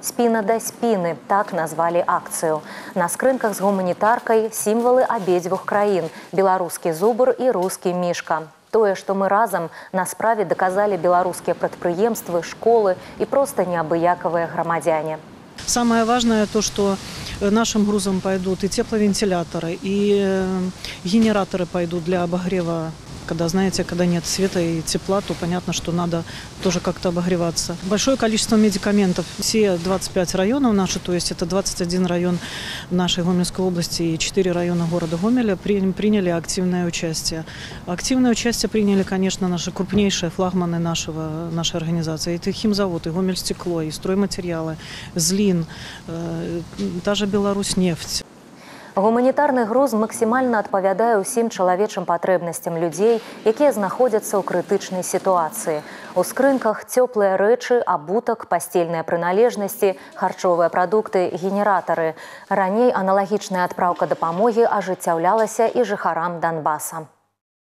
спіна да спіны так назвалі акцыю на скрынках з гуманітаркай сімвалы абедзвюх краін беларускі зубр і рускі мішка тое што мы разам на справе даказалі беларускія прадпрыемствы школы і проста неабыякавыя грамадзяне Самое важное то, что э, нашим грузом пойдут и тепловентиляторы, и э, генераторы пойдут для обогрева когда, знаете, когда нет света и тепла, то понятно, что надо тоже как-то обогреваться. Большое количество медикаментов. Все 25 районов наши, то есть это 21 район нашей Гомельской области и 4 района города Гомеля приняли активное участие. Активное участие приняли, конечно, наши крупнейшие флагманы нашего, нашей организации. Это химзавод, и Гомельстекло, и стройматериалы, Злин, э, та же Беларусь нефть. Гуманітарны груз максімальна адпавядае ўсім чалавечым патрэбнасцям людзей, якія знаходзяцца ў крытычнай сітуацыі. У скрынках цёплыя рэчы, абутак, пасцельныя прыналежнасці, харчовыя прадукты, генератары. Раней аналагічная адпраўка дапамогі ажыццяўлялася і жыхарам Данбаса.